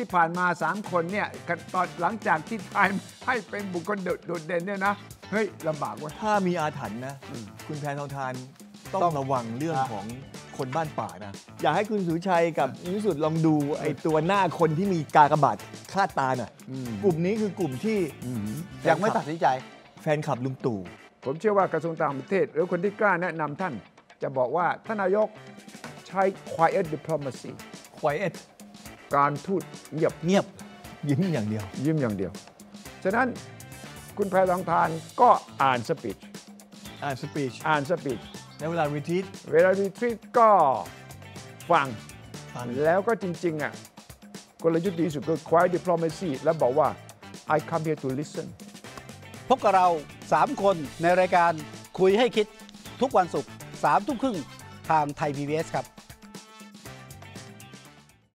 ที่ผ่านมา 3 คนเนี่ยกันตอนหลังจากที่ทายให้เป็นบุคคลโดดโดดเด่นเนี่ยนะ เฮ้ยลำบากเว้ยถ้ามีอาถรรพ์นะ คุณแพทองทานต้องระวังเรื่องของคนบ้านป่านะ อยากให้คุณสุชัยกับนิสุดลองดูไอ้ตัวหน้าคนที่มีกากบาทคาดตาหน่อยกลุ่มนี้คือกลุ่มที่ยังไม่ตัดสินใจ แฟนคลับลุงตู่ผมเชื่อว่ากระทรวงต่างประเทศ หรือคนที่กล้าแนะนำท่าน จะบอกว่าท่านนายกใช้ quiet diplomacy quiet การทูตเงียบเงียบยิ้มอย่างเดียว ยิ้มอย่างเดียว ฉะนั้นคุณแพรทองทานก็อ่านสปีชอ่านสปีชอ่านสปีชในเวลารีทีตเวลารีทรีตก็ฟังฟัง แล้วก็จริงๆอะกลยุทธ์ดีที่สุดคือ quiet diplomacy แล้วบอกว่า I come here to listen พบกับเรา 3 คนในรายการคุยให้คิดทุกวันศุกร์3ทุ่มครึ่งทางไทย PBS ครับ